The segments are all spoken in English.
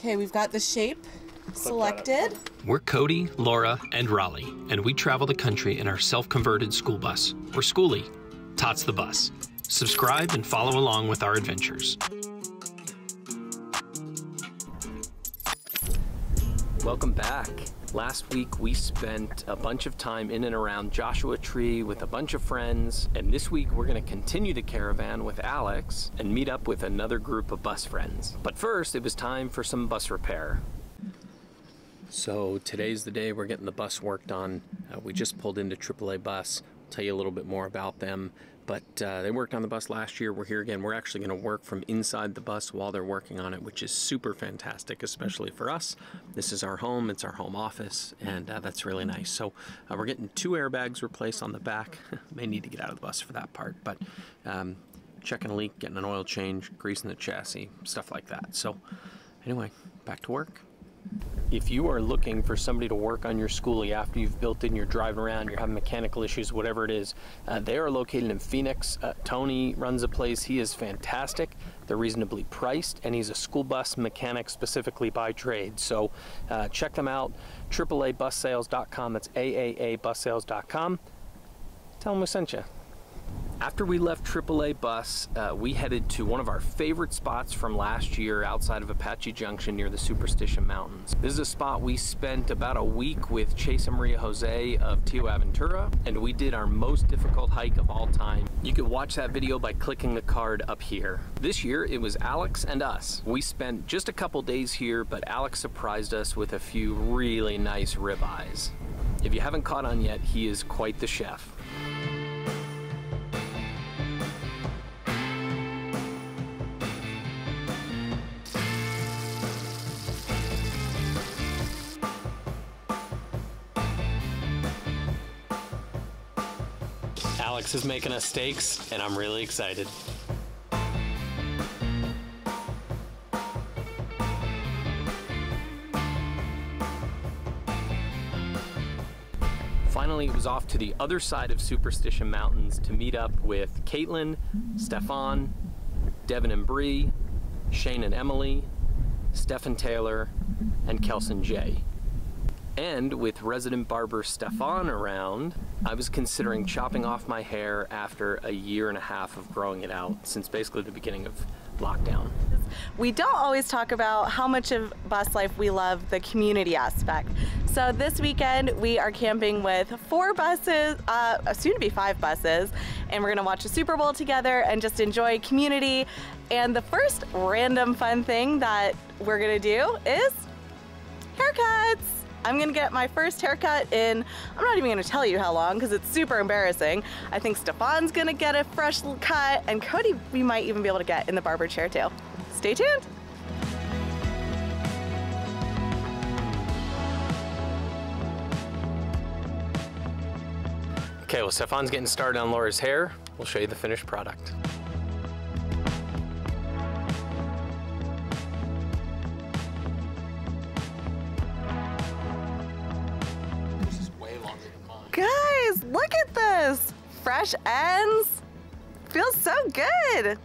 Okay, we've got the shape selected. We're Cody, Laura, and Raleigh, and we travel the country in our self converted school bus, or skoolie. Tots the bus. Subscribe and follow along with our adventures. Welcome back. Last week we spent a bunch of time in and around Joshua Tree with a bunch of friends, and this week we're going to continue the caravan with Alex and meet up with another group of bus friends. But first, it was time for some bus repair. So today's the day we're getting the bus worked on. Uh, we just pulled into AAA Bus. Tell you a little bit more about them. But uh, they worked on the bus last year. We're here again. We're actually going to work from inside the bus while they're working on it, which is super fantastic, especially for us. This is our home. It's our home office, and uh, that's really nice. So uh, we're getting two airbags replaced on the back. May need to get out of the bus for that part, but um, checking a leak, getting an oil change, greasing the chassis, stuff like that. So anyway, back to work. If you are looking for somebody to work on your skoolie after you've built and you're driving around, you're having mechanical issues, whatever it is, uh, they are located in Phoenix. Uh, Tony runs the place. He is fantastic. They're reasonably priced, and he's a school bus mechanic specifically by trade. So uh, check them out, AAABusSales.com. That's AAABusSales.com. Tell them we sent you. After we left AAA Bus, uh, we headed to one of our favorite spots from last year outside of Apache Junction near the Superstition Mountains. This is a spot we spent about a week with Chase and Maria Jose of Tio Aventura, and we did our most difficult hike of all time. You can watch that video by clicking the card up here. This year, it was Alex and us. We spent just a couple days here, but Alex surprised us with a few really nice ribeyes. If you haven't caught on yet, he is quite the chef. Alex is making us steaks, and I'm really excited. Finally, it was off to the other side of Superstition Mountains to meet up with Caitlin, Stefan, Devin and Bree, Shane and Emily, Stefan Taylor, and Kels and Jay. And with resident barber Stefan around, I was considering chopping off my hair after a year and a half of growing it out since basically the beginning of lockdown. We don't always talk about how much of bus life we love the community aspect. So this weekend we are camping with four buses, uh, soon to be five buses, and we're gonna watch the Super Bowl together and just enjoy community. And the first random fun thing that we're gonna do is haircuts. I'm gonna get my first haircut in, I'm not even gonna tell you how long because it's super embarrassing. I think Stefan's gonna get a fresh cut and Cody we might even be able to get in the barber chair too. Stay tuned. Okay, well Stefan's getting started on Laura's hair. We'll show you the finished product. Fresh ends. Feels so good.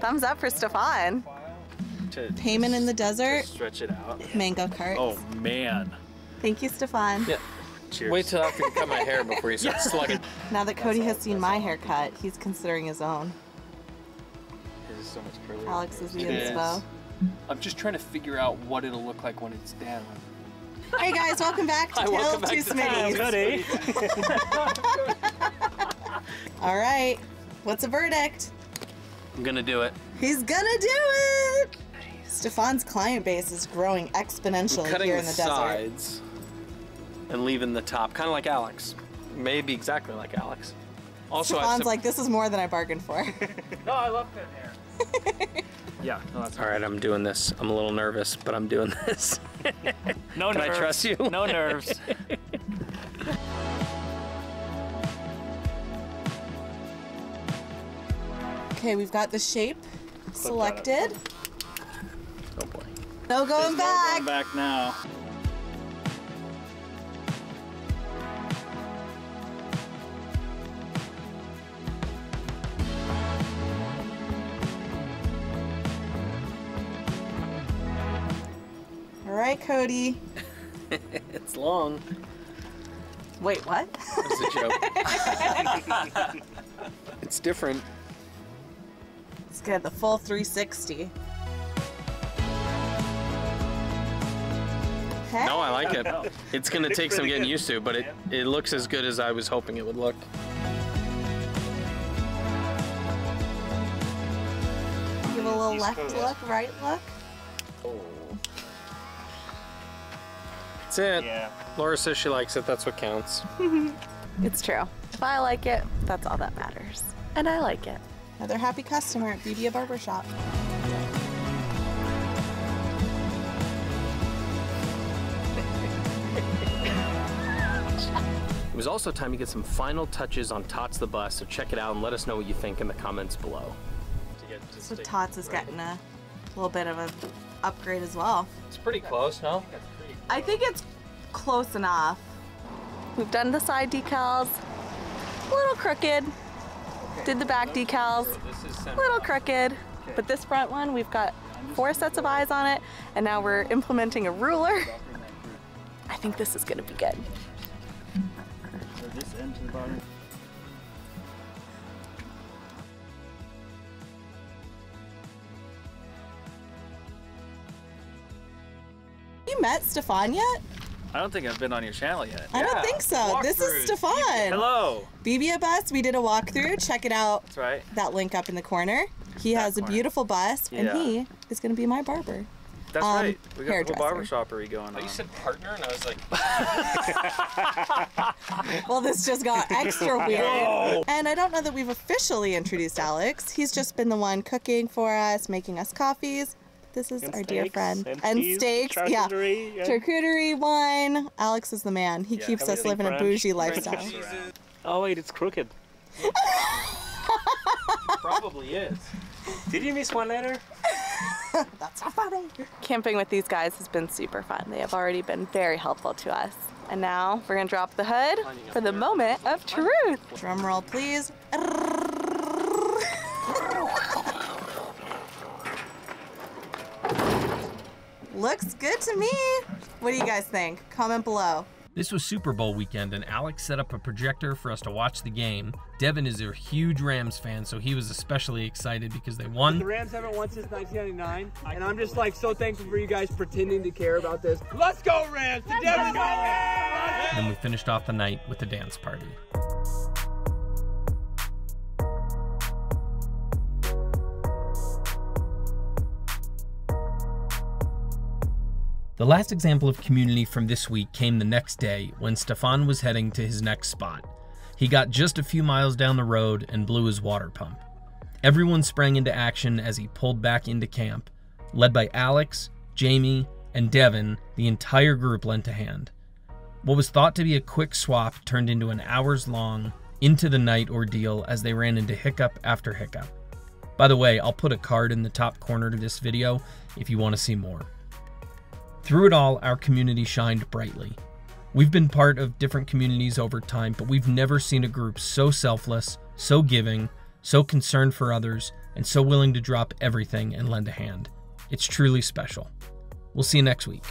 Thumbs up for Stefan. To Payment in the desert, stretch it out. mango carts. Oh man. Thank you, Stefan. Yeah. Cheers. Wait till after you cut my hair before you start slugging. Now that Cody has seen my haircut, he's considering his own. This is so much curlier. Alex is the It is. inspo. I'm just trying to figure out what it'll look like when it's down. Hey guys, welcome back to Hi, Tale of Two to Smittys. All right, what's a verdict? I'm gonna do it. He's gonna do it! Stefan's client base is growing exponentially Cutting here the, in the desert. sides and leaving the top, kind of like Alex. Maybe exactly like Alex. Also, I Stefan's like, this is more than I bargained for. No, I love thin hair. yeah, no, that's All right, I'm doing this. I'm a little nervous, but I'm doing this. No Can I trust you? No nerves. Okay, we've got the shape selected. Oh boy. No going back. Going back now. All right, Cody? It's long. Wait, what? It's a joke. it's different. Let's get the full 360. Okay. No, I like it. It's gonna take some getting used to, but it, it looks as good as I was hoping it would look. Give a little left look, right look. Oh. That's it. Yeah. Laura says she likes it. That's what counts. It's true. If I like it, that's all that matters. And I like it. Another happy customer at Beauty Barbershop. It was also time to get some final touches on Tots the Bus, so check it out and let us know what you think in the comments below. So Tots is getting a little bit of an upgrade as well. It's pretty close, no? I think it's close enough. We've done the side decals. A little crooked. Did the back decals. A little crooked. But this front one, we've got four sets of eyes on it, and now we're implementing a ruler. I think this is gonna be good. Or this end to the bottom. You met Stefan yet? I don't think I've been on your channel yet. I don't think so. This is Stefan. Hello. Bibia bus, we did a walkthrough. Check it out. That's right. That link up in the corner. He That has a beautiful bus, and he is gonna be my barber. That's Um, right. We got the hairdresser. whole barbershoppery going on. You said partner, and I was like, Well, this just got extra weird. And I don't know that we've officially introduced Alex. He's just been the one cooking for us, making us coffees. This is And our dear friend. and cheese, steaks, yeah. charcuterie, yeah. Charcuterie, wine. Alex is the man. He Yeah, keeps us everything living a bougie French lifestyle. Oh wait, it's crooked. probably is. Did you miss one letter? That's so funny. Camping with these guys has been super fun. They have already been very helpful to us. And now we're gonna drop the hood for the moment of truth. Drum roll, please. Looks good to me. What do you guys think? Comment below. This was Super Bowl weekend, and Alex set up a projector for us to watch the game. Devin is a huge Rams fan, so he was especially excited because they won. The. Rams haven't won since 1999, and I'm just like so thankful for you guys pretending to care about this. Let's go Rams! The Devils go Rams! Then we finished off the night with a dance party. The last example of community from this week came the next day when Stefan was heading to his next spot. He got just a few miles down the road and blew his water pump. Everyone sprang into action as he pulled back into camp. Led by Alex, Jamie, and Devin, the entire group lent a hand. What was thought to be a quick swap turned into an hours long, into the night ordeal as they ran into hiccup after hiccup. By the way, I'll put a card in the top corner to this video if you want to see more. Through it all, our community shined brightly. We've been part of different communities over time, but we've never seen a group so selfless, so giving, so concerned for others, and so willing to drop everything and lend a hand. It's truly special. We'll see you next week.